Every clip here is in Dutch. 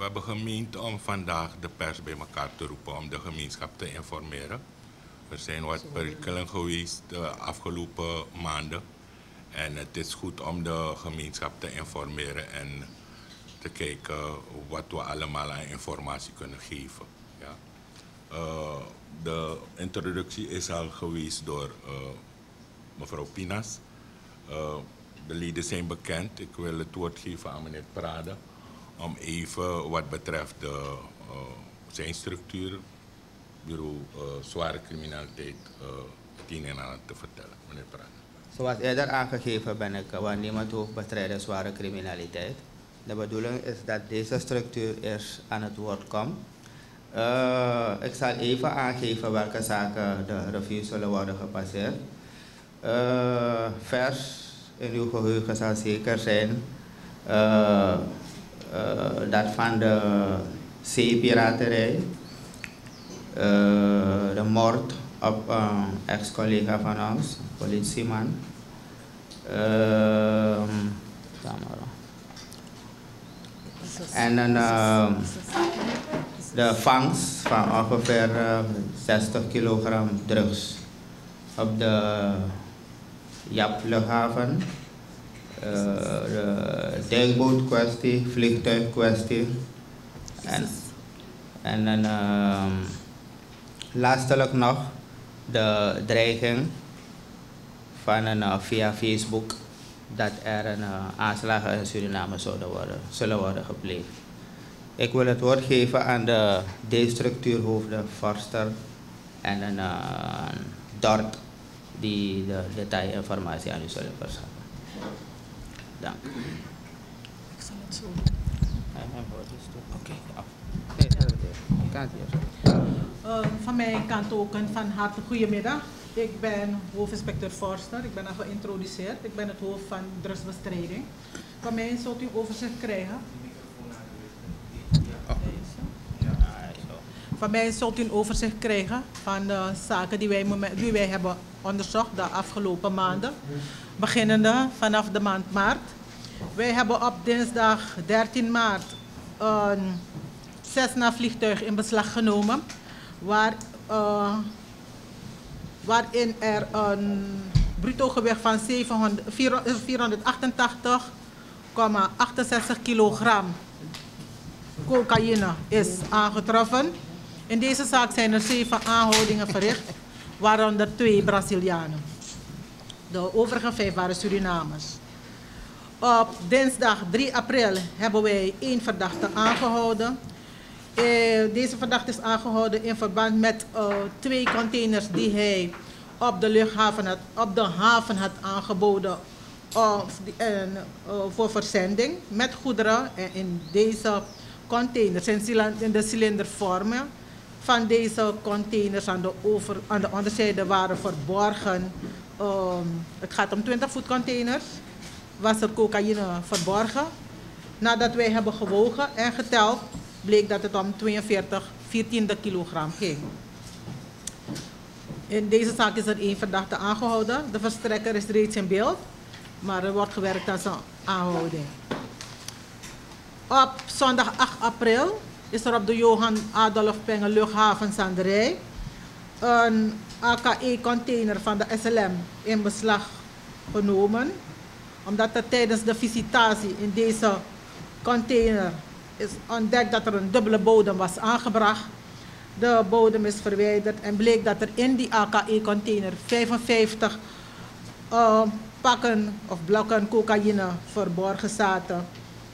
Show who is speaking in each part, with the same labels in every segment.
Speaker 1: We hebben gemeend om vandaag de pers bij elkaar te roepen om de gemeenschap te informeren. Er zijn wat perikelen geweest de afgelopen maanden. En het is goed om de gemeenschap te informeren en te kijken wat we allemaal aan informatie kunnen geven. Ja. Uh, de introductie is al geweest door uh, mevrouw Pinas. Uh, de leden zijn bekend. Ik wil het woord geven aan meneer Prade om even wat betreft de, uh, zijn structuur, bureau uh, zware criminaliteit, uh, het een en ander te vertellen. Meneer Prade.
Speaker 2: Zoals eerder aangegeven ben ik waarnemend hoofdbestrijder zware criminaliteit. De bedoeling is dat deze structuur eerst aan het woord komt. Ik zal even aangeven welke zaken de review zullen worden gepasseerd. Uh, vers in uw geheugen zal zeker zijn dat van de zeepiraterij, de moord op een ex-collega van ons, politieman. en dan de vangst van ongeveer uh, 60 kilogram drugs op de Jap luchthaven. Uh, de dekbootkwestie, vliegtuigkwestie. En, en dan uh, laatstelijk nog de dreiging van een, via Facebook dat er een uh, aanslagen in Suriname zullen worden, zullen worden gepleegd. Ik wil het woord geven aan de D-structuurhoofden Forster en een uh, Dort die de detailinformatie aan u zullen verschaffen. Dank.
Speaker 3: Ik zal het zo
Speaker 2: Oké.
Speaker 3: Uh, van mijn kant ook een van harte goedemiddag. Ik ben hoofdinspecteur Forster. Ik ben al geïntroduceerd. Ik ben het hoofd van drugsbestrijding. Van mij zult u overzicht krijgen. Van mij zult u een overzicht krijgen van de zaken die wij, die wij hebben onderzocht de afgelopen maanden. Beginnende vanaf de maand maart. Wij hebben op dinsdag 13 maart een Cessna vliegtuig in beslag genomen. Waar, uh, waarin er een bruto gewicht van 488,68 kilogram cocaïne is aangetroffen. In deze zaak zijn er zeven aanhoudingen verricht, waaronder twee Brazilianen. De overige vijf waren Surinamers. Op dinsdag 3 april hebben wij één verdachte aangehouden. Uh, deze verdachte is aangehouden in verband met uh, twee containers die hij op de luchthaven op de haven had aangeboden uh, voor verzending met goederen. En in deze containers, in de cilindervormen van deze containers aan de, over, aan de onderzijde waren verborgen. Um, het gaat om 20 voet containers. Was er cocaïne verborgen. Nadat wij hebben gewogen en geteld, bleek dat het om 42 14 kilogram ging. In deze zaak is er één verdachte aangehouden. De verstrekker is reeds in beeld, maar er wordt gewerkt aan zijn aanhouding. Op zondag 8 april is er op de Johan Adolf Penge luchthaven Zanderij een AKE-container van de SLM in beslag genomen. Omdat er tijdens de visitatie in deze container is ontdekt dat er een dubbele bodem was aangebracht. De bodem is verwijderd en bleek dat er in die AKE-container 55 uh, pakken of blokken cocaïne verborgen zaten.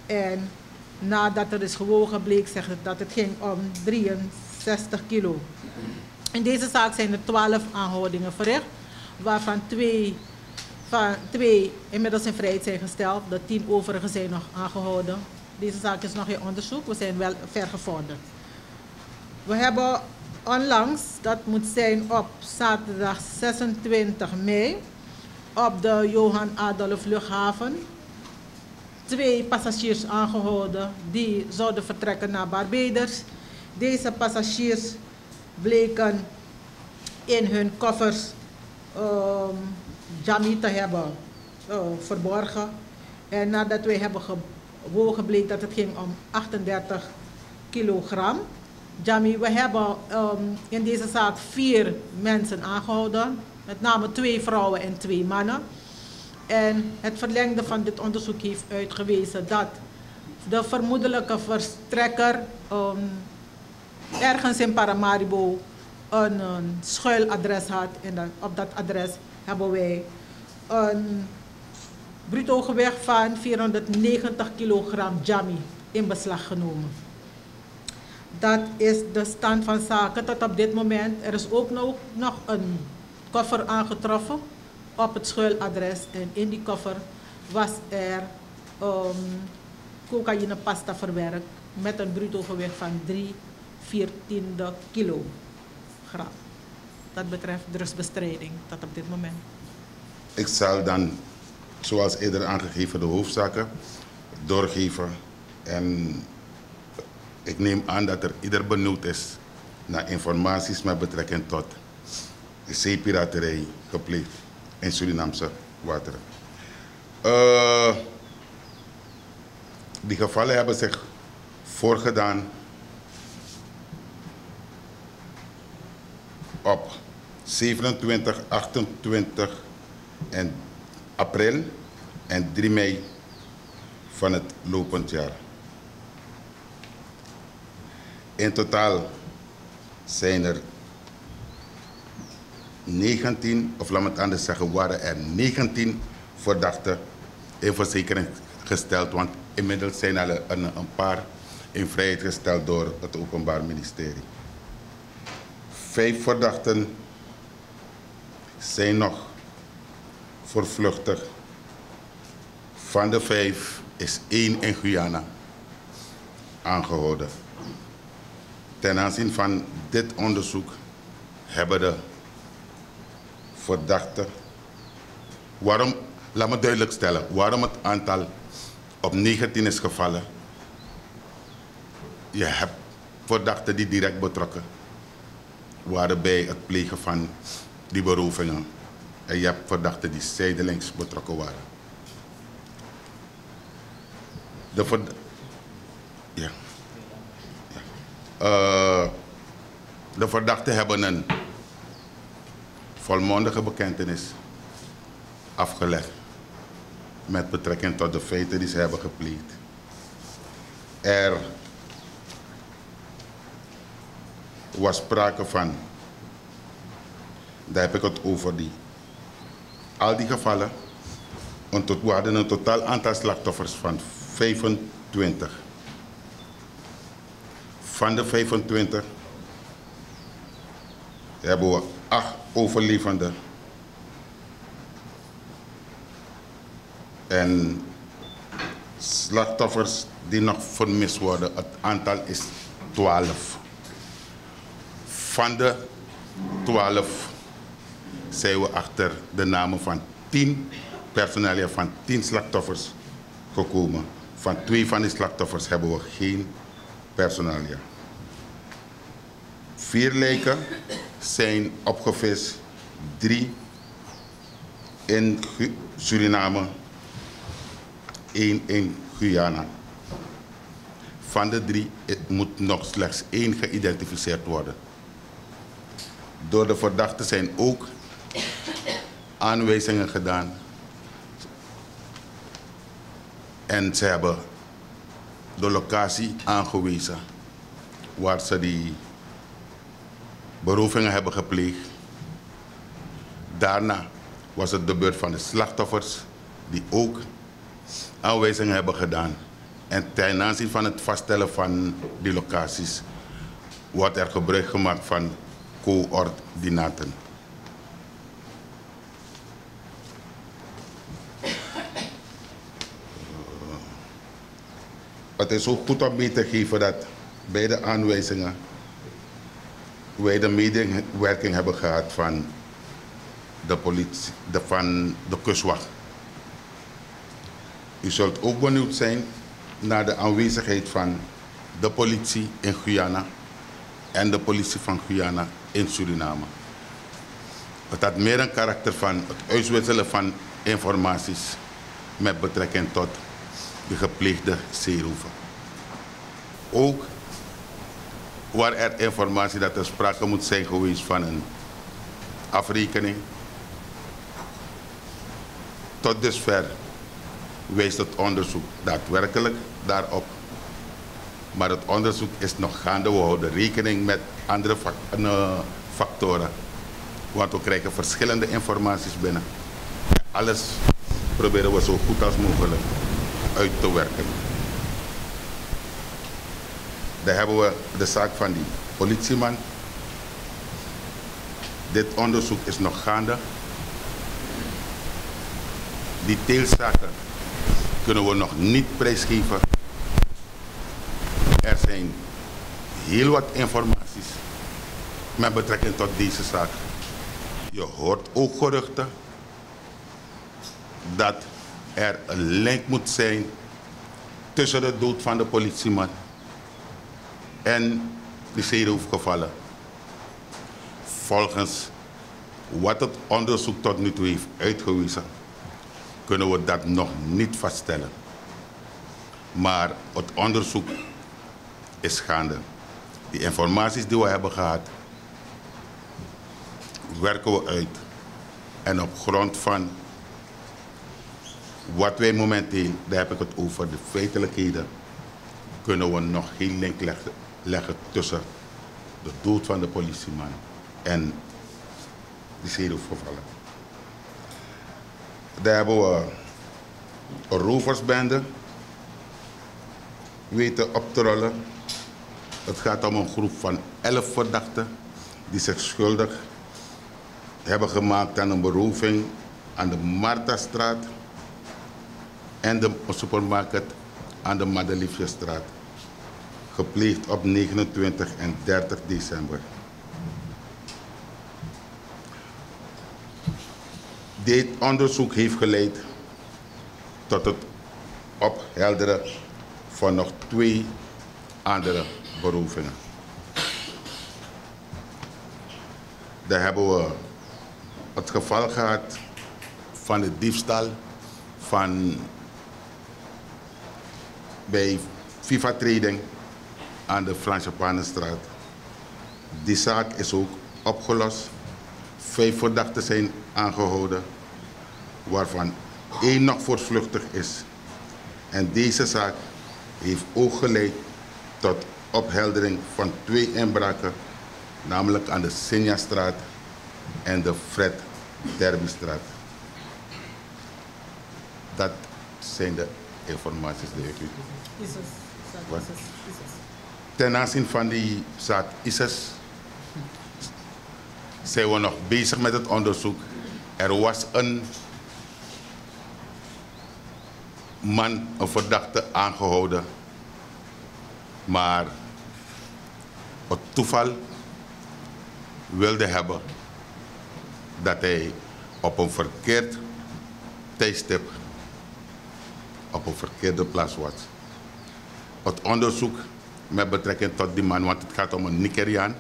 Speaker 3: En nadat er is gewogen bleek zeg, dat het ging om 63 kilo. In deze zaak zijn er 12 aanhoudingen verricht, waarvan twee, van, twee inmiddels in vrijheid zijn gesteld. De tien overigen zijn nog aangehouden. Deze zaak is nog in onderzoek, we zijn wel vergevorderd. We hebben onlangs, dat moet zijn op zaterdag 26 mei, op de Johan Adolf luchthaven twee passagiers aangehouden die zouden vertrekken naar Barbados. Deze passagiers bleken in hun koffers um, jammy te hebben uh, verborgen. En nadat wij hebben gewogen bleek dat het ging om kilogram. Jamie, we hebben ehm, in deze zaak vier mensen aangehouden, met name twee vrouwen en twee mannen. En het verlengde van dit onderzoek heeft uitgewezen dat de vermoedelijke verstrekker ehm, ergens in Paramaribo een, schuiladres had. En op dat adres hebben wij een bruto gewicht van 490 kilogram jammy in beslag genomen. Dat is de stand van zaken tot op dit moment. Er is ook nog, nog een koffer aangetroffen op het schuiladres. En in die koffer was er um, cocaïnepasta verwerkt met een bruto gewicht van 3 14 kilogram. Dat betreft drugsbestrijding tot op dit moment.
Speaker 4: Ik zal dan, zoals eerder aangegeven, de hoofdzaken doorgeven. En ik neem aan dat er ieder benieuwd is naar informaties met betrekking tot zeepiraterij gepleegd in Surinaamse wateren. Uh, die gevallen hebben zich voorgedaan op 27, 28 en april en 3 mei van het lopend jaar. In totaal zijn er 19, of laat me het anders zeggen, waren er 19 verdachten in verzekering gesteld. Want inmiddels zijn er een, een paar in vrijheid gesteld door het Openbaar Ministerie. Vijf verdachten zijn nog voorvluchtig. Van de vijf is één in Guyana aangehouden. Ten aanzien van dit onderzoek hebben de verdachten. Waarom, laat me duidelijk stellen, waarom het aantal op 19 is gevallen. Je hebt verdachten die direct betrokken waren bij het plegen van die berovingen. En je hebt verdachten die zijdelings betrokken waren. De. Uh, de verdachten hebben een volmondige bekentenis afgelegd met betrekking tot de feiten die ze hebben gepleegd. Er was sprake van, daar heb ik het over die, al die gevallen, we hadden een totaal aantal slachtoffers van 25. Van de 25 hebben we acht overlevenden. En slachtoffers die nog vermist worden, het aantal is 12. Van de 12 zijn we achter de namen van 10 personeel van 10 slachtoffers gekomen. Van twee van die slachtoffers hebben we geen personeel. Vier lijken zijn opgevist, drie in Suriname, één in Guyana. Van de drie moet nog slechts één geïdentificeerd worden. Door de verdachten zijn ook aanwijzingen gedaan. En ze hebben de locatie aangewezen waar ze die berovingen hebben gepleegd. Daarna was het de beurt van de slachtoffers die ook aanwijzingen hebben gedaan. En ten aanzien van het vaststellen van die locaties wordt er gebruik gemaakt van coördinaten. Het is ook goed om mee te geven dat bij de aanwijzingen wij de medewerking hebben gehad van de politie, de, van de kustwacht. U zult ook benieuwd zijn naar de aanwezigheid van de politie in Guyana en de politie van Guyana in Suriname. Het had meer een karakter van het uitwisselen van informaties met betrekking tot de gepleegde zeeroeven. Ook waar er informatie dat er sprake moet zijn geweest van een afrekening. Tot dusver wijst het onderzoek daadwerkelijk daarop. Maar het onderzoek is nog gaande. We houden rekening met andere eh, factoren. Want we krijgen verschillende informaties binnen. Alles proberen we zo goed als mogelijk uit te werken. Dan hebben we de zaak van die politieman. Dit onderzoek is nog gaande. Die deelzaken kunnen we nog niet prijsgeven. Heel wat informaties met betrekking tot deze zaak. Je hoort ook geruchten dat er een link moet zijn tussen de dood van de politieman en de zeeroofgevallen. Volgens wat het onderzoek tot nu toe heeft uitgewezen, kunnen we dat nog niet vaststellen. Maar het onderzoek is gaande. Die informaties die we hebben gehad, werken we uit. En op grond van wat wij momenteel, daar heb ik het over de feitelijkheden, kunnen we nog geen link leggen, tussen de dood van de politieman en die zeeroofgevallen. Daar hebben we een roversbende weten op te rollen. Het gaat om een groep van elf verdachten die zich schuldig hebben gemaakt aan een beroving aan de Martastraat en de supermarkt aan de Madeliefjestraat. Gepleegd op 29 en 30 december. Dit onderzoek heeft geleid tot het ophelderen van nog twee andere berovingen. Daar hebben we het geval gehad van de diefstal van bij FIFA Trading aan de Franse Panenstraat. Die zaak is ook opgelost. Vijf verdachten zijn aangehouden, waarvan één nog voortvluchtig is. En deze zaak heeft ook geleid tot opheldering van twee inbraken, namelijk aan de Sinjastraat en de Fred Derbystraat. Dat zijn de informaties die ik u. Ten aanzien van die zaak ISIS zijn we nog bezig met het onderzoek. Er was een man, een verdachte, aangehouden. Maar het toeval wilde hebben dat hij op een verkeerd tijdstip op een verkeerde plaats was. Het onderzoek met betrekking tot die man, want het gaat om een Nigeriaan.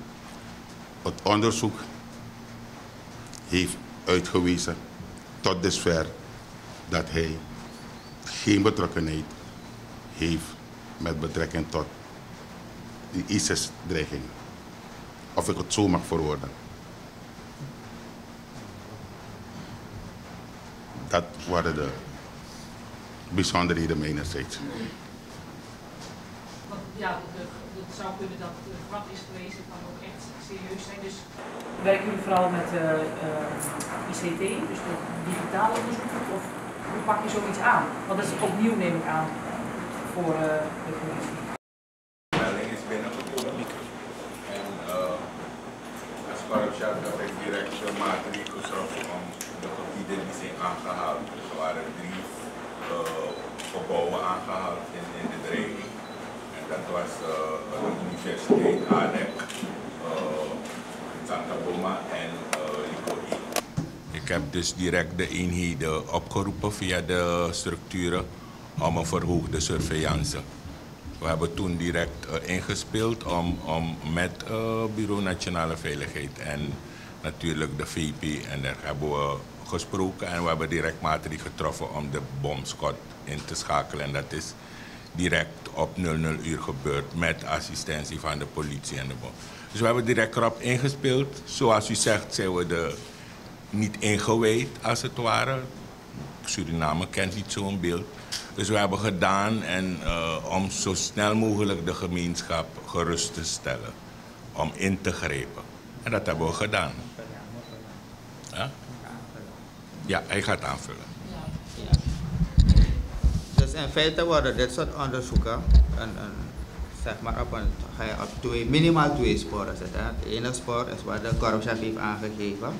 Speaker 4: Het onderzoek heeft uitgewezen tot dusver dat hij geen betrokkenheid heeft met betrekking tot die ISIS-dreiging. Of ik het zo mag verwoorden. Dat waren de bijzonderheden mijnerzijds.
Speaker 5: Want ja, de- het zou kunnen dat een grap is geweest, het kan ook echt serieus zijn. Dus werken jullie vooral met eh, eh, ICT, dus de digitale onderzoeken, of hoe pak je zoiets aan? Want dat is opnieuw, neem ik aan, voor eh, de politie.
Speaker 1: melding is binnengekomen. En uh, als korpschef heb ik direct de maatregelen getroffen om de gebieden die zijn Dus er waren drie uh, gebouwen aangehaald in, in de dreiging. En dat was uh, de Universiteit ADEC, uh, Santa Boma en uh, Likoi. Ik heb dus direct de eenheden opgeroepen via de structuren om een verhoogde surveillance. We hebben toen direct eh, ingespeeld om, om met eh, Bureau Nationale Veiligheid en natuurlijk de VP. En daar hebben we gesproken en we hebben direct maatregelen getroffen om de bomsquad in te schakelen. En dat is direct op 00 uur gebeurt met assistentie van de politie en de bom. Dus we hebben direct erop ingespeeld. Zoals u zegt zijn we er niet ingewijd als het ware. Suriname kent niet zo'n beeld. Dus we hebben gedaan en, uh, om zo snel mogelijk de gemeenschap gerust te stellen. Om in te grijpen. En dat hebben we gedaan. Ja hij gaat aanvullen.
Speaker 2: Dus in feite worden dit soort onderzoeken een, een, zeg maar op, een, op twee, minimaal twee sporen zetten. Het ene spoor is wat de korpschef heeft aangegeven.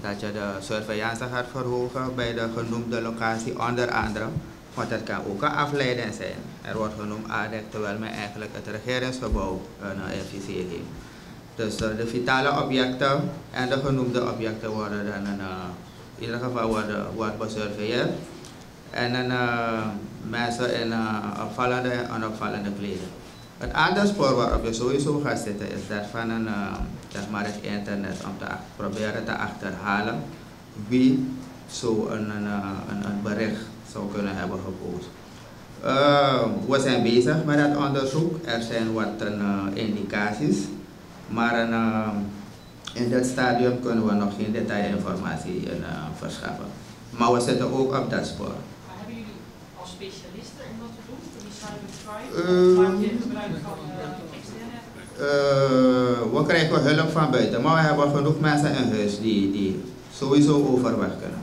Speaker 2: Dat je de surveillance gaat verhogen bij de genoemde locatie onder andere. Want het kan ook een afleiding zijn. Er wordt genoemd ADEC terwijl men eigenlijk het regeringsgebouw een FVC heeft. Dus uh, de vitale objecten en de genoemde objecten worden dan uh, in ieder geval wordt besurveilleerd. En dan uh, mensen in opvallende en onopvallende kleding. Het andere spoor waarop je sowieso gaat zitten is dat van een, zeg maar het internet om te proberen te achterhalen wie zo een, een, een, een bericht zou kunnen hebben gepost. Uh, we zijn bezig met dat onderzoek. Er zijn wat uh, indicaties. Maar uh, in dit stadium kunnen we nog geen detailinformatie verschaffen. Maar we zitten ook op dat spoor.
Speaker 5: Maar hebben jullie als specialisten om dat te doen? Voor die cybercrime? Maak je gebruik van externe?
Speaker 2: we krijgen hulp van buiten. Maar we hebben genoeg mensen in huis die, die sowieso overweg kunnen.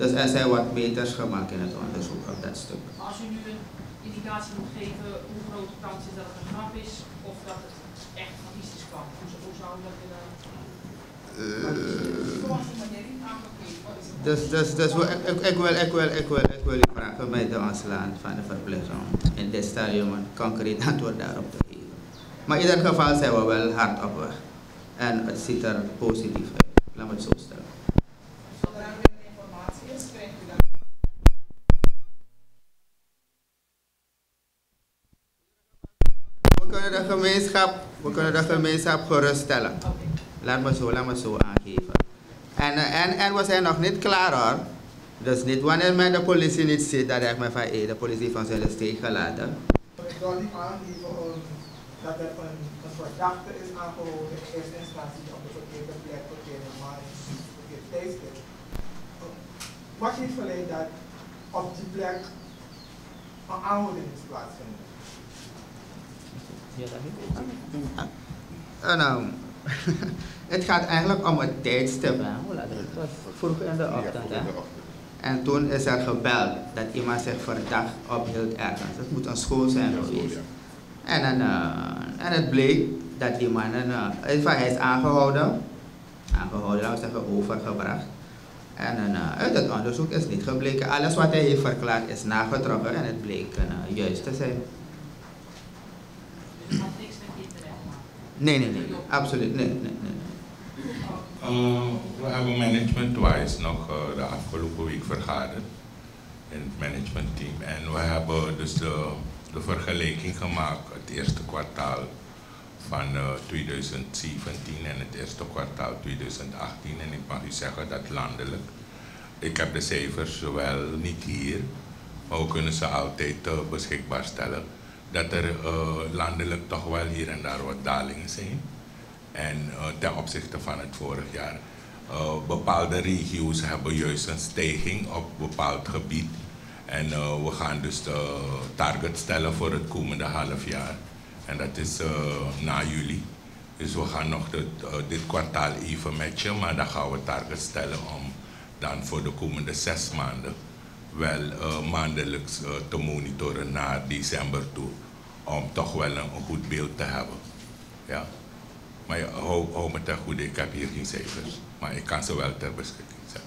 Speaker 2: Dus er zijn wat meters gemaakt in het onderzoek op dat stuk.
Speaker 5: Als u nu een indicatie moet geven hoe groot de kans is dat het een grap is of dat het echt statistisch kan, hoe, hoe zou u dat willen?
Speaker 2: Dus, dus, dus ik, wil, ik, wil, ik, wil, ik wil u vragen bij de aanslaan van de verplichting in dit stadium een concreet antwoord daarop te geven. Maar in ieder geval zijn we wel hard op weg. En het ziet er positief uit. Laat me het zo stellen. We kunnen de gemeenschap, we kunnen de gemeenschap geruststellen. Laat me zo, laat me zo aangeven. En, en, en we zijn nog niet klaar hoor. Dus niet wanneer men de politie niet ziet, dat ik me van hey, de politie van zijn steek gelaten.
Speaker 6: Ik wil niet aangeven dat er een, een verdachte is aangehouden in eerste instantie op de verkeerde plek, verkeerde man, verkeerde tijdstip. Wat heeft verleid dat op die plek een aanhouding is plaatsvinden?
Speaker 2: En, um, het gaat eigenlijk om het tijdstip. Hè. Het was vroeg in de ochtend. Hè. En toen is er gebeld dat iemand zich verdacht ophield ergens. Het moet een school zijn geweest. En, dan, uh, en het bleek dat die man, uh, hij is aangehouden, aangehouden, laten we zeggen overgebracht. En uh, uit het onderzoek is niet gebleken. Alles wat hij heeft verklaard is nagetrokken en het bleek juist te zijn. Nee, nee, nee, absoluut, nee, nee, nee.
Speaker 1: We hebben management-wise nog uh, de afgelopen week vergaderd in het managementteam. En we hebben dus de, de vergelijking gemaakt, het eerste kwartaal van uh, 2017 en het eerste kwartaal 2018. En ik mag u zeggen dat landelijk, ik heb de cijfers zowel niet hier, maar we kunnen ze altijd beschikbaar stellen dat er uh, landelijk toch wel hier en daar wat dalingen zijn. En uh, ten opzichte van het vorig jaar. Uh, bepaalde regio's hebben juist een stijging op bepaald gebied. En we gaan dus de target stellen voor het komende half jaar. En dat is na juli. Dus we gaan nog dit, dit kwartaal even matchen, maar dan gaan we target stellen om dan voor de komende zes maanden wel uh, maandelijks uh, te monitoren naar december toe. Om toch wel een, goed beeld te hebben. Ja. Maar ja, hou, hou me ten goede, ik heb hier geen cijfers. Maar ik kan ze wel ter beschikking stellen.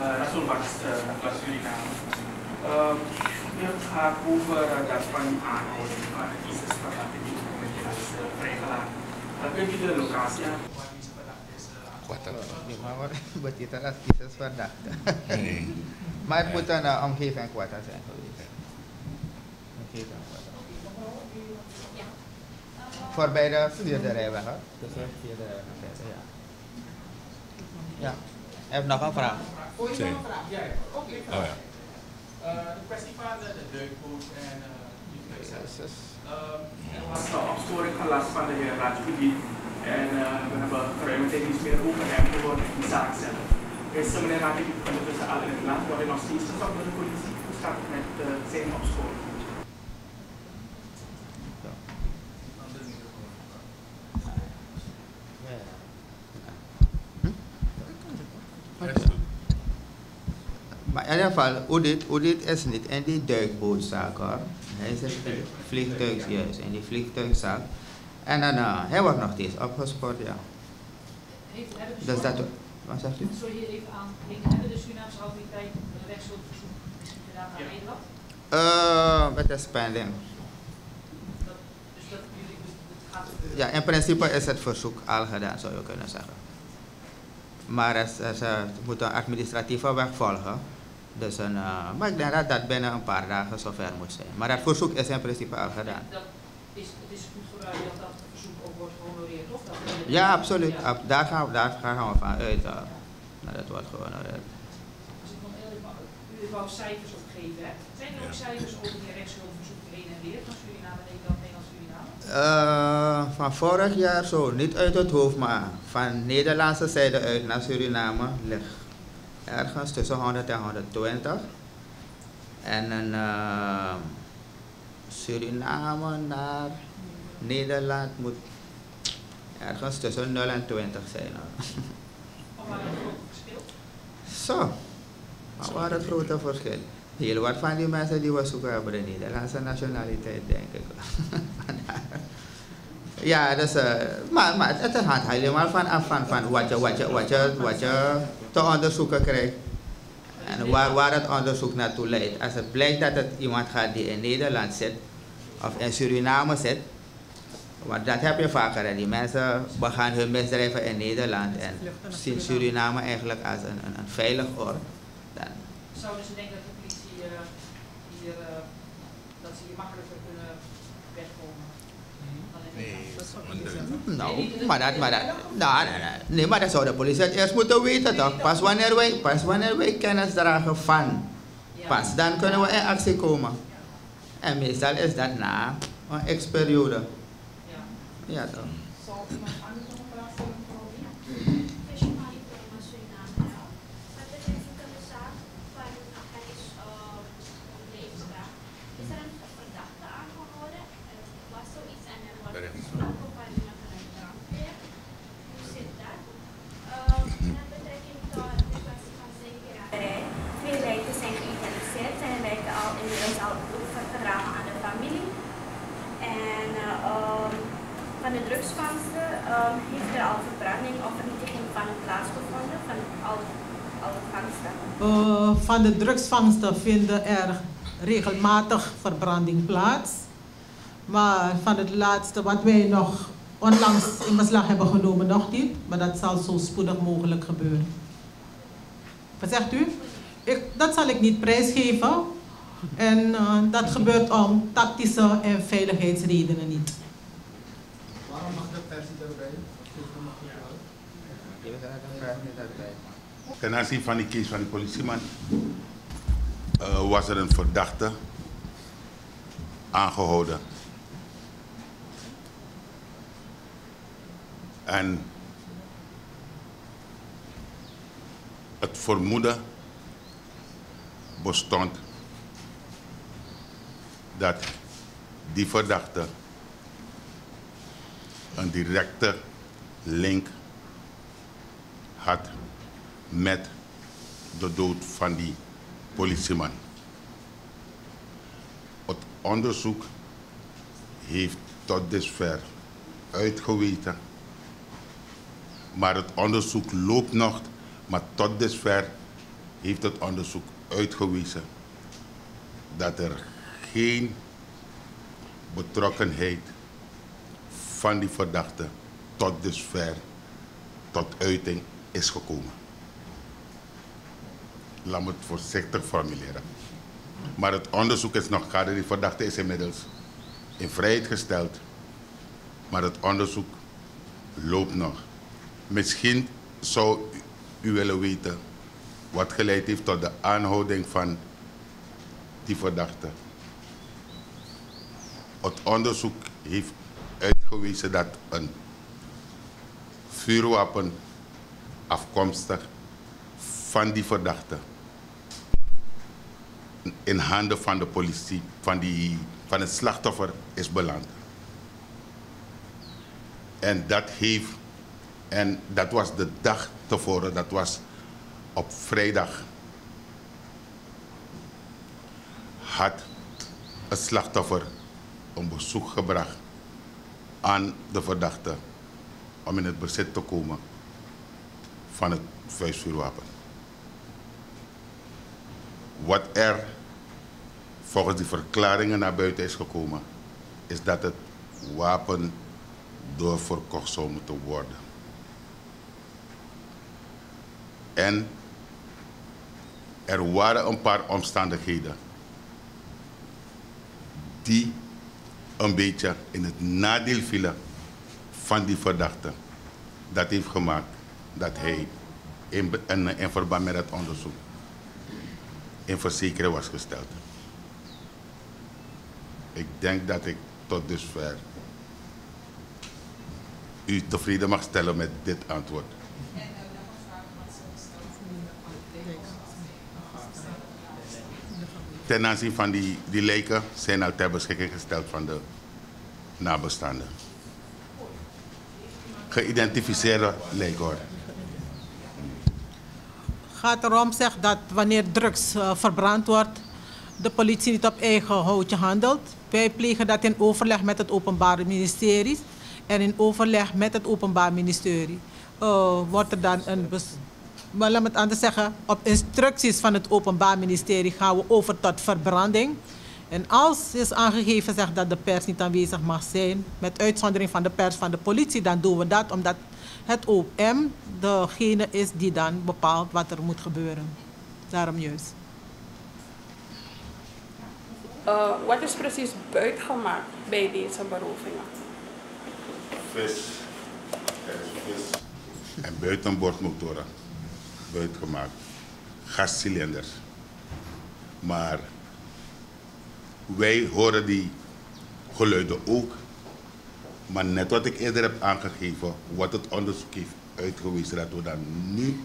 Speaker 7: Uh, Rasul Max, uh, Suriname. Het gaat over uh, dat van de kiezers van dat die moment is uh, vrijgelaten. Dan kun je de aan waar deze verdacht is.
Speaker 2: Uh, maar maar het moet een uh, omgeving kwata zijn geweest. Omgeving kwata. Voorbij de hè? Dus de ja. Heeft nog een vraag.
Speaker 3: Oh, je nog een vraag?
Speaker 7: Ja. Oké.
Speaker 1: Oh ja.
Speaker 7: Eh, de kwestie van de, de deukboot en eh. Ehm, er was een opsporing gelast van de heer. En eh, we hebben meer over hem gehoord in die zaak zelf. Is eh, meneer Rajpudi ondertussen al in het land, hij nog steeds gezocht door de politie? Het met eh, zijn opsporing?
Speaker 2: Maar in ieder geval, Udit, Udit is niet in die duikbootzaak hoor. Hij is in die vliegtuig, juist, in die vliegtuigzaak. En dan, eh, hij wordt nog steeds opgespoord, ja.
Speaker 5: Heeft, hebben de
Speaker 2: Dus dat, wat zegt u?
Speaker 5: Sorry, hier even aan. Hebben de Surinaamse autoriteiten een rechtsschuldenverzoek misschien gedaan aan
Speaker 2: Ja.
Speaker 5: Nederland?
Speaker 2: Eh, met de spending.
Speaker 5: Dat, dus dat jullie, dus het gaat
Speaker 2: Ja, in principe is het verzoek al gedaan, zou je kunnen zeggen. Maar er, er, er moet een administratieve weg volgen. Dus een, eh, maar ik denk dat dat binnen een paar dagen zover moet zijn. Maar dat verzoek is in principe al gedaan.
Speaker 5: Dat is, het is goed voor u dat dat verzoek ook wordt gehonoreerd, toch? Dat
Speaker 2: Ja, absoluut.
Speaker 5: Ja.
Speaker 2: Daar gaan we, daar gaan we van uit. dat het wordt gehonoreerd.
Speaker 5: Als ik nog heel even, u wou cijfers opgeven, hè? Zijn er ook cijfers over die rechtsschuldenverzoeken heen en weer van Suriname, Nederland, Nederland, Suriname?
Speaker 2: Eh, van vorig jaar zo, niet uit het hoofd, maar van Nederlandse zijde uit naar Suriname ligt ergens tussen 100 en 120. En een eh, Suriname naar Nederland moet ergens tussen 0 en 20 zijn. Zo, maar waar het grote verschil? Heel wat van die mensen die we zoeken hebben de Nederlandse nationaliteit, denk ik. ja, dus, eh, maar, maar het het hangt helemaal van af van, van wat, je, wat, je, wat, je, wat je te onderzoeken krijgt. Waar, waar het onderzoek naartoe leidt. Als het blijkt dat het iemand gaat die in Nederland zit, of in Suriname zit, want dat heb je vaker. Hè. Die mensen begaan hun misdrijven in Nederland en zien Suriname eigenlijk als een, een, een veilig oord. Dan,
Speaker 5: Zouden ze denken dat de politie eh, hier, eh, dat ze hier makkelijker kunnen wegkomen? dan in Nederland?
Speaker 2: Nou, maar dat, maar dat, nou, nee, nee, nee, maar dat zou de politie het eerst moeten weten toch? Pas wanneer wij, pas wanneer wij kennis dragen van, pas dan kunnen we in actie komen. En meestal is dat na een x-periode. Ja toch?
Speaker 6: Zou iemand anders nog een vraag stellen, mevrouw Lee?
Speaker 8: Speciale van Suriname. Wat betreft de zaak van Agnes Leefstraat, is er een verdachte aangehouden? Er was zoiets en er was gesproken van een brandweer. Hoe zit dat? Uh, met betrekking tot de kwestie van zekerheid. Twee lijken zijn geïdentificeerd, zijn lijken al inmiddels al overgedragen aan de familie. En uh, um, van de drugsvangsten um, heeft er al verbranding of vernietiging van plaatsgevonden, van al, al de vangsten.
Speaker 3: Eh, van de drugsvangsten vinden er regelmatig verbranding plaats. Maar van het laatste wat wij nog onlangs in beslag hebben genomen, nog niet. Maar dat zal zo spoedig mogelijk gebeuren. Wat zegt u? Ik, dat zal ik niet prijsgeven. En eh, dat gebeurt om tactische en veiligheidsredenen niet.
Speaker 6: Waarom mag de pers niet erbij?
Speaker 4: Ten aanzien van die case van die politieman eh, was er een verdachte aangehouden. En het vermoeden bestond dat die verdachte een directe link had met de dood van die politieman. Het onderzoek heeft tot dusver uitgeweten, maar het onderzoek loopt nog, maar tot dusver heeft het onderzoek uitgewezen dat er geen betrokkenheid van die verdachte tot dusver tot uiting is gekomen. Laat me het voorzichtig formuleren. Maar het onderzoek is nog gaande. Die verdachte is inmiddels in vrijheid gesteld. Maar het onderzoek loopt nog. Misschien zou u willen weten wat geleid heeft tot de aanhouding van die verdachte. Het onderzoek heeft uitgewezen dat een vuurwapen afkomstig van die verdachte in handen van de politie, van, die, van het slachtoffer is beland. En dat heeft, en dat was de dag tevoren, dat was op vrijdag, had het slachtoffer een bezoek gebracht aan de verdachte om in het bezit te komen van het vuistvuurwapen. Wat er volgens die verklaringen naar buiten is gekomen, is dat het wapen doorverkocht zou moeten worden. En er waren een paar omstandigheden die een beetje in het nadeel vielen van die verdachte. Dat heeft gemaakt dat hij in, in, in verband met het onderzoek in verzekering was gesteld. Ik denk dat ik tot dusver u tevreden mag stellen met dit antwoord. Ten aanzien van die, die lijken zijn al ter beschikking gesteld van de nabestaanden. Geïdentificeerde lijken hoor.
Speaker 3: gaat erom zeg dat wanneer drugs uh, verbrand wordt, de politie niet op eigen houtje handelt. Wij plegen dat in overleg met het Openbaar Ministerie en in overleg met het Openbaar Ministerie. Uh, wordt er dan een. Maar laat me het anders zeggen, op instructies van het Openbaar Ministerie gaan we over tot verbranding. En als is aangegeven zeg, dat de pers niet aanwezig mag zijn, met uitzondering van de pers van de politie, dan doen we dat omdat het OM degene is die dan bepaalt wat er moet gebeuren. Daarom juist.
Speaker 9: Uh, wat is precies buitgemaakt bij deze berovingen?
Speaker 4: Vis, is vis en buitenbordmotoren buitgemaakt. Gascilinders. Maar wij horen die geluiden ook. Maar net wat ik eerder heb aangegeven, wat het onderzoek heeft uitgewezen, dat we dan nu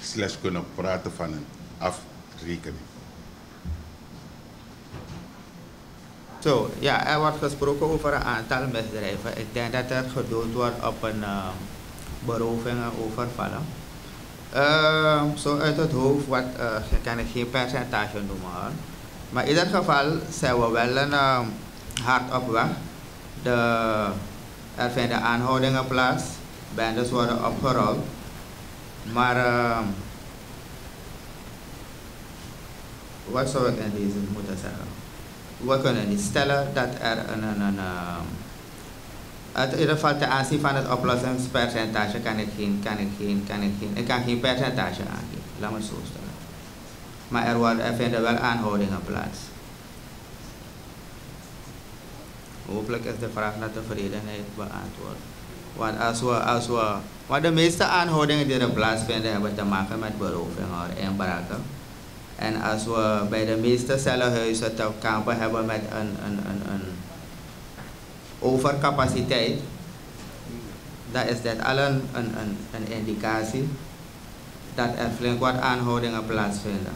Speaker 4: slechts kunnen praten van een afrekening.
Speaker 2: Zo, ja, er wordt gesproken over een aantal misdrijven. Ik denk dat er gedoeld wordt op een uh, beroving en overvallen. Uh, zo uit het hoofd wat, uh, kan ik geen percentage noemen. Maar in ieder geval zijn we wel een uh, hard op weg. De, er vinden aanhoudingen plaats, bendes worden opgerold. Maar uh, wat zou ik in deze moeten zeggen? We kunnen niet stellen dat er een, een, een uh, in ieder geval ten aanzien van het oplossingspercentage kan ik geen, kan ik geen, kan ik geen, ik kan geen percentage aangeven, laat me zo stellen. Maar er, worden, er vinden wel aanhoudingen plaats. Hopelijk is de vraag naar tevredenheid beantwoord. Want als we, als we, want de meeste aanhoudingen die er plaatsvinden hebben te maken met berovingen of inbraken. En als we bij de meeste cellenhuizen te kampen hebben met een, een, een, een overcapaciteit, dan is dat al een, een, een, indicatie dat er flink wat aanhoudingen plaatsvinden.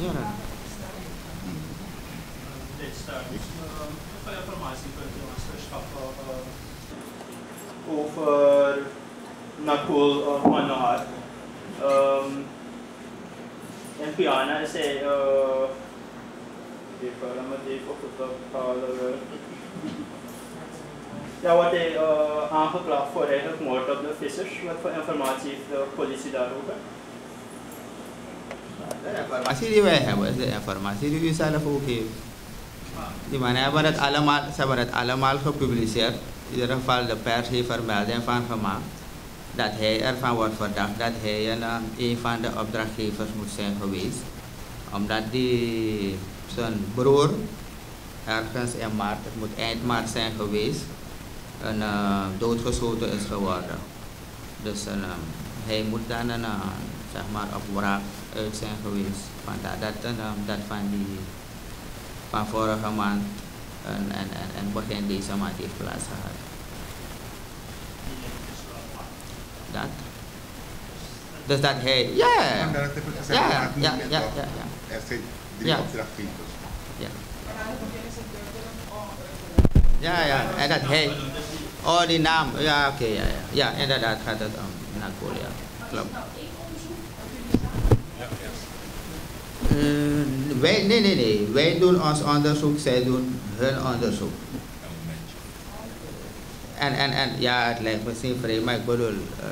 Speaker 2: Ja.
Speaker 7: Dit staat dus veel informatie kunt u ons verschaffen over Nakul of Manohar. Um, is hij, uh, laat me het even goed ophalen. Ja, wat hij uh, aangeklaagd voor eigenlijk moord op de vissers. Wat voor informatie heeft de politie daarover?
Speaker 2: De informatie die wij hebben de informatie die u zelf ook heeft. Die mannen hebben het allemaal, ze hebben het allemaal gepubliceerd. In ieder geval de pers heeft er melding van gemaakt. Dat hij ervan wordt verdacht dat hij een, een van de opdrachtgevers moet zijn geweest. Omdat die, zijn broer ergens in maart, het moet eind maart zijn geweest, een uh, doodgeschoten is geworden. Dus um, hij moet dan een, zeg maar op wraak uit zijn geweest. Vandaar dat, dat, van die van vorige maand en, en, en begin deze maand heeft plaatsgehad. Dat. Dus dat hij, ja, ja, ja, ja, ja, ja.
Speaker 4: Er zijn drie
Speaker 2: Ja.
Speaker 4: opdrachtgevers.
Speaker 2: Ja. Ja, ja, en dat hij. Oh, die naam. Ja, oké, ja, ja. Ja, inderdaad gaat het om Nakol, ja. Klopt. Eh, wij, nee, nee, nee. Wij doen ons onderzoek, zij doen hun onderzoek. En, en, en ja, het lijkt misschien vreemd, maar ik bedoel, eh,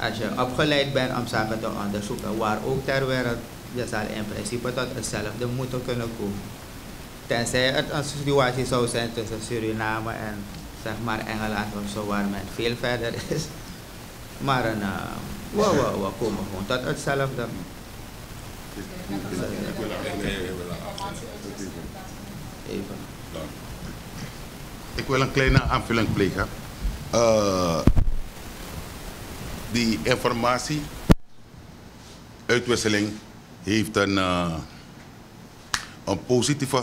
Speaker 2: als je opgeleid bent om zaken te onderzoeken, waar ook ter wereld, je zal in principe tot hetzelfde moeten kunnen komen. Tenzij het een situatie zou zijn tussen Suriname en zeg maar Engeland of zo, waar men veel verder is. Maar een, uh, we, we, we komen gewoon tot hetzelfde. Even.
Speaker 4: Ik wil een kleine aanvulling plegen. Eh, die informatie, uitwisseling, heeft een, eh, een positieve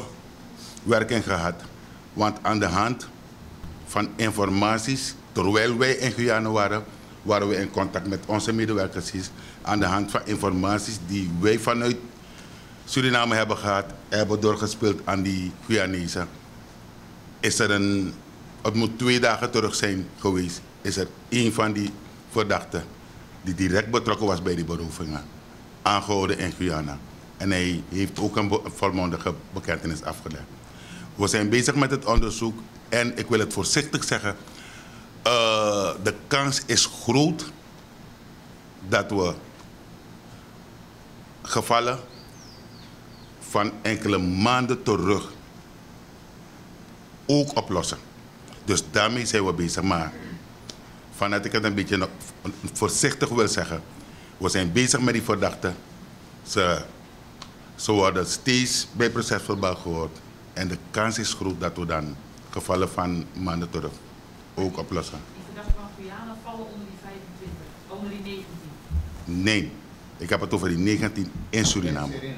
Speaker 4: werking gehad. Want aan de hand van informaties, terwijl wij in Guyana waren, waren we in contact met onze medewerkers. Aan de hand van informaties die wij vanuit Suriname hebben gehad, hebben doorgespeeld aan die Guyanese is er een, het moet twee dagen terug zijn geweest, is er een van die verdachten die direct betrokken was bij die berovingen, aangehouden in Guyana. En hij heeft ook een volmondige bekentenis afgelegd. We zijn bezig met het onderzoek en ik wil het voorzichtig zeggen, eh, de kans is groot dat we gevallen van enkele maanden terug ook oplossen. Dus daarmee zijn we bezig. Maar vanuit ik het een beetje voorzichtig wil zeggen. We zijn bezig met die verdachten. Ze, ze worden steeds bij procesverbaal gehoord. En de kans is groot dat we dan gevallen van maanden terug ook oplossen.
Speaker 5: Die verdachten van Guyana vallen onder die 25, onder die 19.
Speaker 4: Nee, ik heb het over die 19 in Suriname.
Speaker 5: Twee.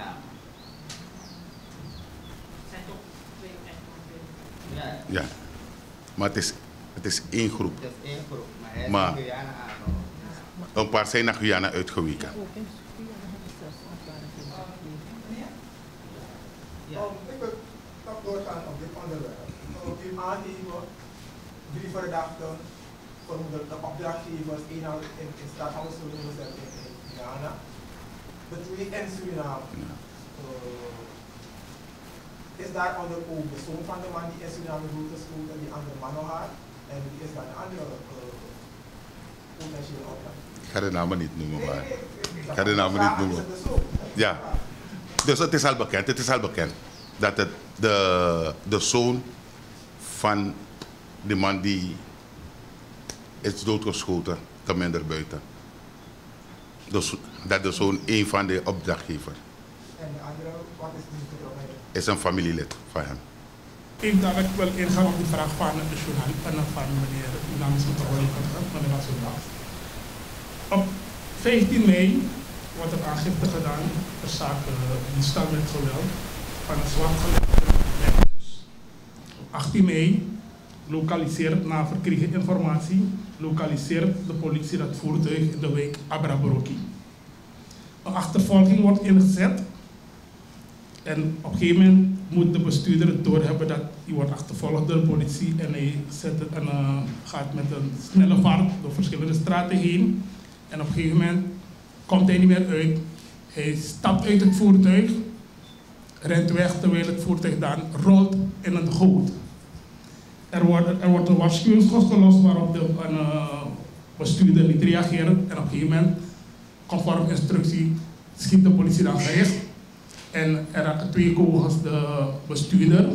Speaker 2: Ja,
Speaker 4: Ja, maar het is, het is één groep.
Speaker 2: het is één groep, maar hij is
Speaker 4: Maar-
Speaker 2: in Guyana aangehouden.
Speaker 4: Een paar zijn naar Guyana uitgeweken.
Speaker 2: Ja.
Speaker 6: Um, ik wil toch doorgaan op dit onderwerp. U aangeven, drie verdachten, vermoedelijk de opdrachtgevers, één al in, in staat van Suriname gezet in, in Ghana, de twee in Suriname. Uh, is daaronder ook de zoon van de man die in Suriname wordt geschoten, die andere man nog had, en is dan de andere potentiële opdracht?
Speaker 4: Ik ga de namen niet noemen, maar... Ik ga de namen niet noemen.
Speaker 6: zoon?
Speaker 4: Ja. Dus het is al bekend, het is al bekend dat het de, de zoon van de man die is doodgeschoten, te minder buiten. Dus dat de zoon een van de opdrachtgevers
Speaker 6: En de andere, wat is die
Speaker 4: is een familielid van hem.
Speaker 10: Wil ingaan op die vraag van de journalist en van meneer de meneer Wassenbach. Op 15 mei wordt er aangifte gedaan ter zake diefstal met geweld van een zwart. Op 18 mei lokaliseert na verkregen informatie lokaliseert de politie dat voertuig in de wijk Abrabroki. Een achtervolging wordt ingezet en op een gegeven moment moet de bestuurder het doorhebben dat hij wordt achtervolgd door de politie en hij zet het en, eh, gaat met een snelle vaart door verschillende straten heen. En op een gegeven moment komt hij niet meer uit. Hij stapt uit het voertuig, rent weg terwijl het voertuig dan rolt in een goot. Er wordt, er wordt een waarschuwingsschot gelost waarop de een, eh, bestuurder niet reageert. En op een gegeven moment, conform instructie, schiet de politie dan gericht. En er raken twee kogels de bestuurder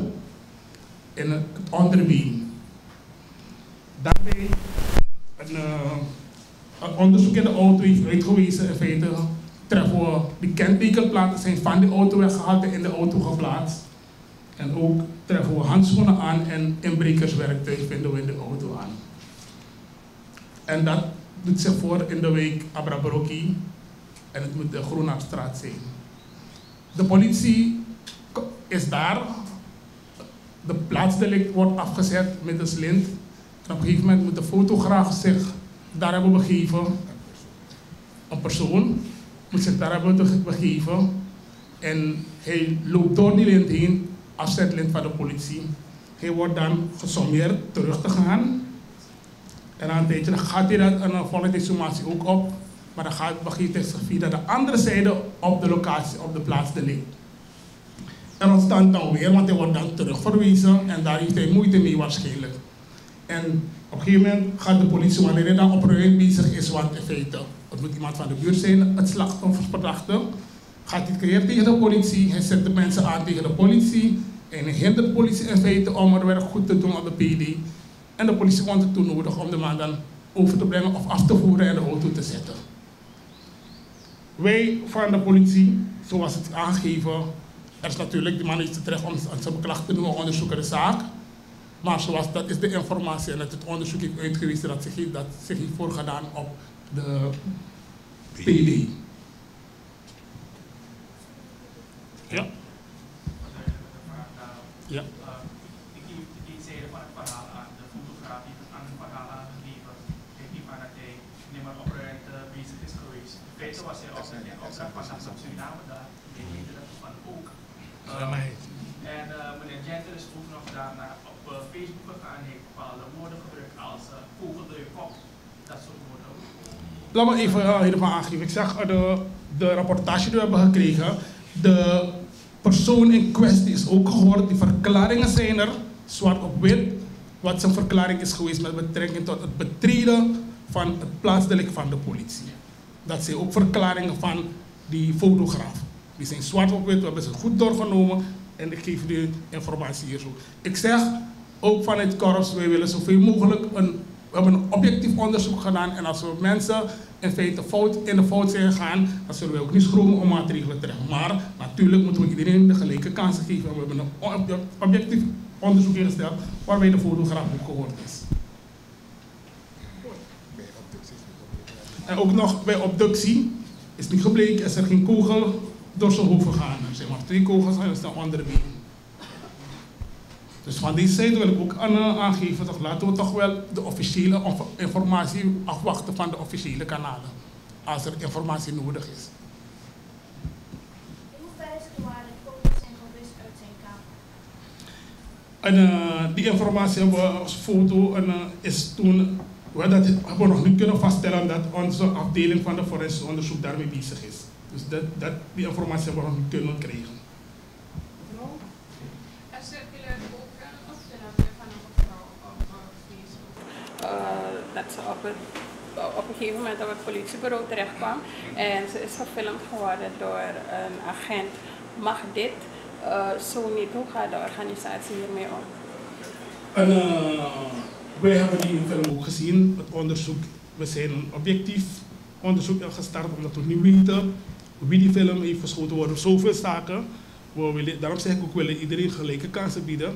Speaker 10: in het onderbeen. Daarbij een, eh, een onderzoek in de auto heeft uitgewezen in feite treffen we de kentekenplaten zijn van de auto weggehaald en in de auto geplaatst. En ook treffen we handschoenen aan en inbrekerswerktuig vinden we in de auto aan. En dat doet zich voor in de week Abrabaroki en het moet de Groenapstraat zijn. De politie is daar, de plaatsdelict wordt afgezet middels lint. En op een gegeven moment moet de fotograaf zich daar hebben begeven, een persoon moet zich daar hebben be- begeven en hij loopt door die lint heen, afzetlint van de politie. Hij wordt dan gesommeerd terug te gaan. En na een tijdje gaat hij dat en dan volgt ook op. Maar dan gaat, begeeft hij zich via de andere zijde op de locatie, op de plaats delict. Er ontstaat dan weer, want hij wordt dan terugverwezen en daar heeft hij moeite mee waarschijnlijk. En op een gegeven moment gaat de politie, wanneer hij dan opruimend bezig is, want in feite, het moet iemand van de buurt zijn, het slachtofferverdachte, gaat hij keer tegen de politie, hij zet de mensen aan tegen de politie en hij hindert de politie in feite om het werk goed te doen op de PD. En de politie vond het toen nodig om de man dan over te brengen of af te voeren en de auto te zetten. Wij van de politie, zoals het aangegeven, er is natuurlijk, die man heeft het recht om aan zijn beklag te doen, we onderzoeken de zaak. Maar zoals dat is de informatie en dat het onderzoek heeft uitgewezen dat zich, heeft- dat zich heeft voorgedaan op de PD. Ja. Ja.
Speaker 7: Ik geef de keerzijde van het verhaal aan. De fotograaf heeft het aan het verhaal aangegeven. Ik geef aan dat hij niet meer opruimend eh, is was hij op in opdracht van Suriname daar. Hij weten dat van ook. Eh, en eh, meneer Gentle is ook nog daarna op eh, Facebook gegaan. Hij heeft bepaalde woorden gebruikt als uh, kogel door je kop. Dat soort woorden.
Speaker 10: Laat me even hiervan aangeven. Ik zeg, uh, de, de rapportage die we hebben gekregen, de persoon in kwestie is ook gehoord. Die verklaringen zijn er, zwart op wit, wat zijn verklaring is geweest met betrekking tot het betreden van het plaatsdelict van de politie. Dat zijn ook verklaringen van die fotograaf. Die zijn zwart op wit, we hebben ze goed doorgenomen en ik geef die informatie hier zo. Ik zeg ook vanuit Korps, wij willen zoveel mogelijk een we hebben een objectief onderzoek gedaan en als we mensen in feite fout, in de fout zijn gegaan, dan zullen we ook niet schromen om maatregelen te treffen. Maar natuurlijk moeten we iedereen de gelijke kansen geven. We hebben een ob- objectief onderzoek ingesteld waarbij de fotograaf ook gehoord is. En ook nog bij obductie is niet gebleken, is er geen kogel door zijn hoofd gegaan. Er zijn maar twee kogels en er is een andere been. Dus van deze zijde wil ik ook aan, eh, aangeven, toch laten we toch wel de officiële of- informatie afwachten van de officiële kanalen. Als er informatie nodig is.
Speaker 8: In hoeverre is het waar dat gewist uit zijn kamer?
Speaker 10: En eh, die informatie hebben we als foto en, eh, is toen, we dat hebben we nog niet kunnen vaststellen dat onze afdeling van de forensisch onderzoek daarmee bezig is. Dus dat, dat, die informatie hebben we kunnen krijgen.
Speaker 9: Er ook een filmpje van een mevrouw op eh, Facebook. eh, dat ze op, het, op een gegeven moment op het politiebureau terecht kwam. En ze is gefilmd geworden door een agent. Mag dit? Eh, zo niet. Hoe gaat de organisatie hiermee om?
Speaker 10: En uh, wij hebben die film ook gezien, het onderzoek. We zijn een objectief onderzoek gestart omdat we niet weten wie die film heeft geschoten. Worden zoveel zaken. We daarom zeg ik ook, we willen iedereen gelijke kansen bieden.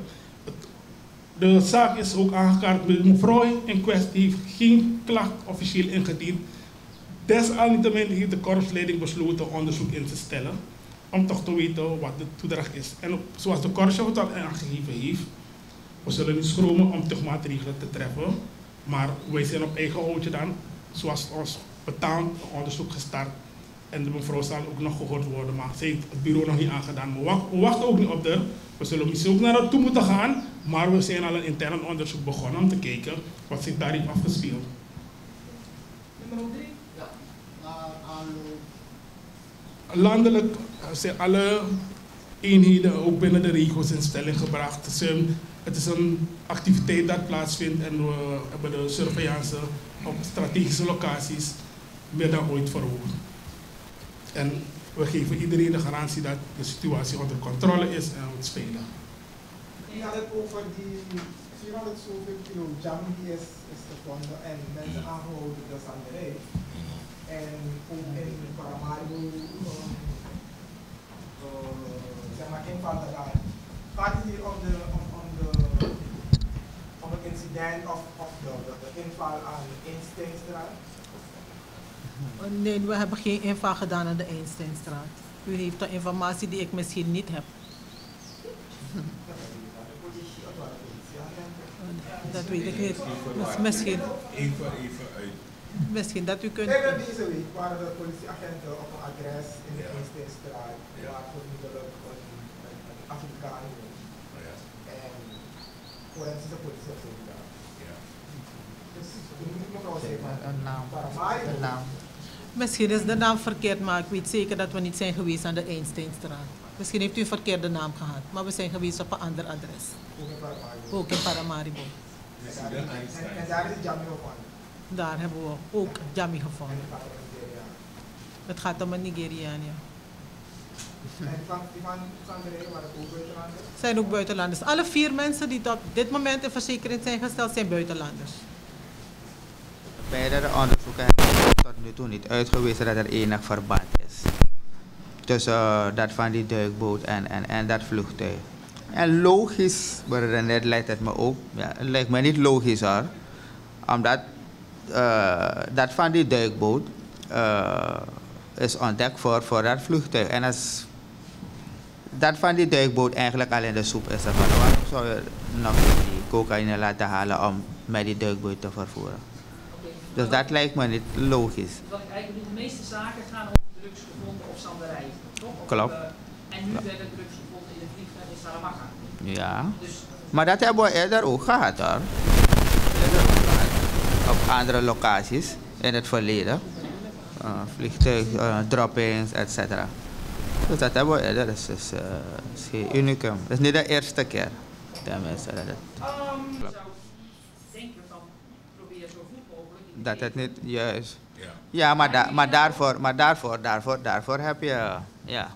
Speaker 10: De zaak is ook aangekaart. Mevrouw in kwestie heeft geen klacht officieel ingediend. Desalniettemin heeft de korpsleiding besloten onderzoek in te stellen. Om toch te weten wat de toedracht is. En zoals de korpschef het al aangegeven heeft, we zullen niet schromen om toch maatregelen te treffen. Maar wij zijn op eigen houtje dan, zoals ons betaald onderzoek gestart. En de mevrouw zal ook nog gehoord worden, maar ze heeft het bureau nog niet aangedaan. We wachten, we wachten ook niet op de. We zullen misschien ook naar naartoe moeten gaan, maar we zijn al een intern onderzoek begonnen om te kijken wat zich daar heeft afgespeeld.
Speaker 6: Nummer drie.
Speaker 11: Ja, naar aanloop.
Speaker 10: Landelijk zijn alle eenheden ook binnen de regio's in stelling gebracht. Het is een, het is een activiteit dat plaatsvindt en we hebben de surveillance op strategische locaties meer dan ooit verhoogd. En we geven iedereen de garantie dat de situatie onder controle is en het spelen.
Speaker 6: U had het over die 400 kilo jam die is, is gevonden en mensen aangehouden, dat is aan de rij. En ook in Paramaribo, um, uh, zeg maar in Vanderaar. Gaat het hier om, de, om, de, om het incident of, of de, de, inval aan de instinct
Speaker 3: Oh, Nee, we hebben geen inval gedaan aan de Einsteinstraat. U heeft de informatie die ik misschien niet heb.
Speaker 6: De politie of waar de politieagenten?
Speaker 3: Dat weet ik niet. Misschien,
Speaker 1: Even, even uit.
Speaker 3: misschien dat u kunt.
Speaker 6: Eerder deze week waren de politieagenten op een adres in de
Speaker 1: Ja.
Speaker 6: waar vermoedelijk een, Afrikaan.
Speaker 1: Ja.
Speaker 6: En forensische politie heeft ook gedaan.
Speaker 1: Ja.
Speaker 6: Dus u moet mevrouw zeggen,
Speaker 2: Een naam. Een naam.
Speaker 3: Misschien is de naam verkeerd, maar ik weet zeker dat we niet zijn geweest aan de Einsteinstraat. Misschien heeft u een verkeerde naam gehad, maar we zijn geweest op een ander adres.
Speaker 6: Ook in Paramaribo. En daar- is Jamie gevonden.
Speaker 3: Daar hebben we ook Jamie
Speaker 6: En
Speaker 3: gevonden. Het gaat om een Nigeriaan, ja. Zijn ook buitenlanders. Alle vier mensen die op dit moment in verzekering zijn gesteld, zijn buitenlanders.
Speaker 2: Beide onderzoeken hebben tot nu toe niet uitgewezen dat er enig verband is. Tussen eh, dat van die duikboot en, en, dat vliegtuig. En logisch, maar net lijkt het me ook, ja, het lijkt me niet logisch hoor. Omdat eh, dat van die duikboot eh, is ontdekt voor, voor dat vliegtuig. En als dat van die duikboot eigenlijk al in de soep is, waarom zou je nog die cocaïne laten halen om met die duikboot te vervoeren? Dus dat lijkt me niet logisch.
Speaker 5: Wat ik eigenlijk bedoel, de meeste zaken gaan over drugs gevonden of zanderij. Toch? Of,
Speaker 2: Klopt.
Speaker 5: eh, en nu werden drugs gevonden in het vliegtuig in Saramaka.
Speaker 2: Ja.
Speaker 5: Dus
Speaker 2: Maar dat hebben we eerder ook gehad hoor. Eerder ook gehad. Op andere locaties in het verleden. Uh, vliegtuig, uh, droppings, etc. Dus dat hebben we eerder. Dus is, uh, is geen unicum. Het is niet de eerste keer. Tenminste, dat het,
Speaker 5: um, zou denken van probeer zo goed mogelijk. in
Speaker 2: dat het niet juist.
Speaker 1: Ja.
Speaker 2: Ja, maar, da maar daarvoor, maar daarvoor, daarvoor, daarvoor heb je, ja.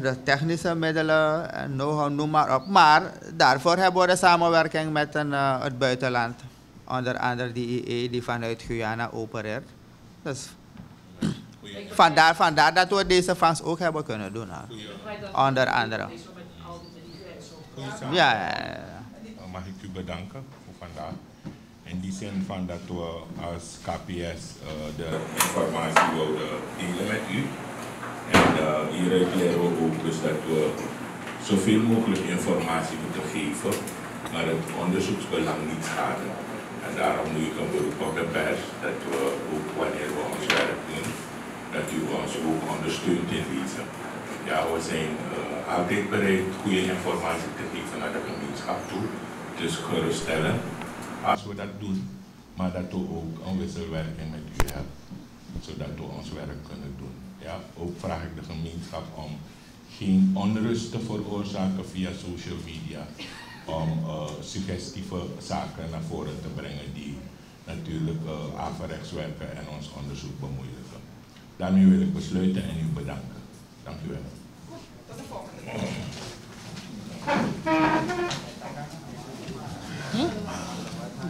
Speaker 2: De technische middelen en know-how, noem maar op. Maar daarvoor hebben we de samenwerking met een, het buitenland. Onder andere die IE die vanuit Guyana opereert. Dus vandaar, vandaar dat we deze vangst ook hebben kunnen doen. hè. Onder andere. Ja, ja, ja.
Speaker 1: Dan mag ik u bedanken voor vandaag. In die zin van dat we als KPS eh, de informatie wilden delen met u. En hieruit leren we ook dus dat we zoveel mogelijk informatie moeten geven, maar het onderzoeksbelang niet schaden. En daarom doe ik een beroep op de pers dat we ook wanneer we ons werk doen, dat u ons ook ondersteunt in deze. Ja, we zijn eh, altijd bereid goede informatie te geven naar de gemeenschap toe. Dus geruststellen als we dat doen, maar dat we ook een wisselwerking met u hebben, zodat we ons werk kunnen doen. Ja, ook vraag ik de gemeenschap om geen onrust te veroorzaken via social media, om eh, suggestieve zaken naar voren te brengen die natuurlijk uh, averechts werken en ons onderzoek bemoeilijken. Daarmee wil ik besluiten en u bedanken. Dank u wel.